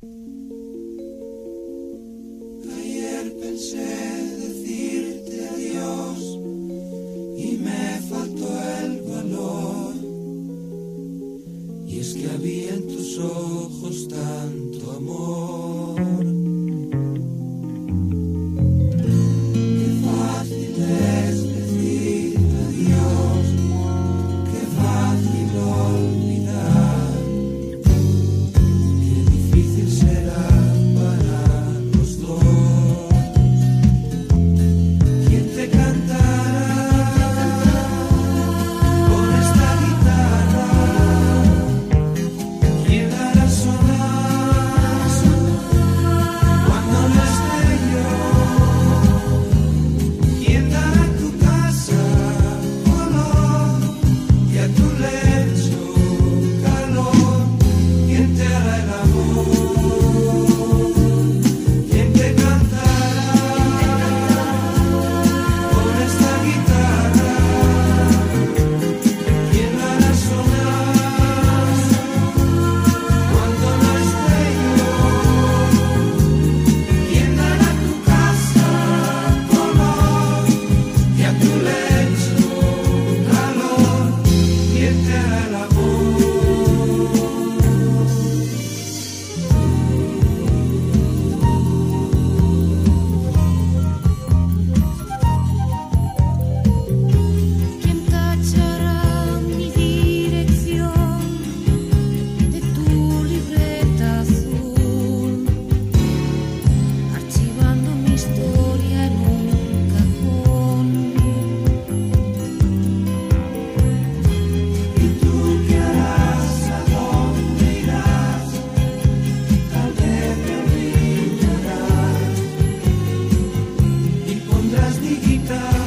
Ayer pensé decirte adiós y me faltó el valor. Y es que había en tus ojos tanto amor. era el amor. amiguita.